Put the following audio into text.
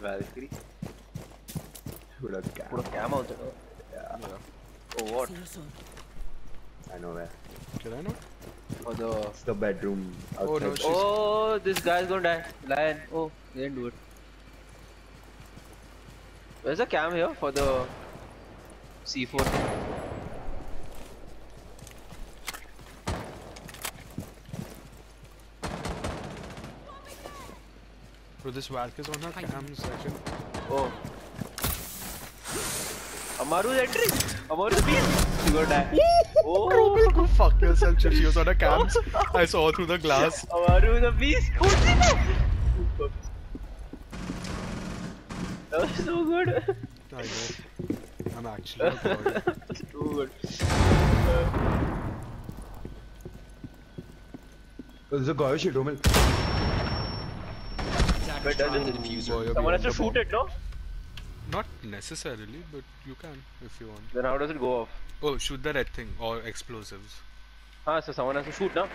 Valkyrie. Should have cam. Put a cam out there. Yeah, Oh, what? See you soon. I know where. Did I know? For the. It's the bedroom outside. Oh, no, shit. Oh, this guy's gonna die. Lion. Oh, he didn't do it. Where's the cam here for the C4? Bro, this Valk is on her cams section. Oh. Amaru's entering. Amaru's beast. She's gonna die. Bro, Oh. go fuck yourself. She was on her cams. I saw through the glass. Amaru is a beast. Shit. That was so good. I know. I'm actually a god. Too good. There's a guy shit home. But doesn't Boy, you're someone has to shoot it, no? Not necessarily, but you can if you want. Then how does it go off? Oh, shoot the red thing or explosives. Ah, so someone has to shoot, no?